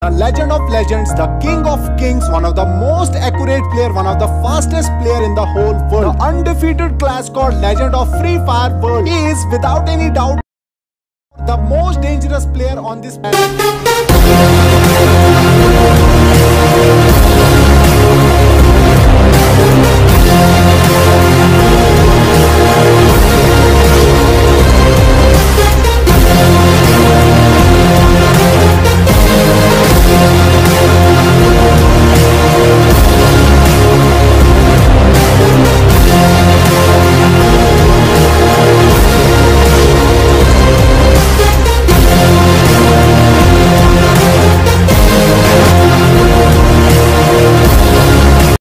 The legend of legends, the king of kings, one of the most accurate player, one of the fastest player in the whole world. The undefeated class called legend of Free Fire world. Is without any doubt the most dangerous player on this planet.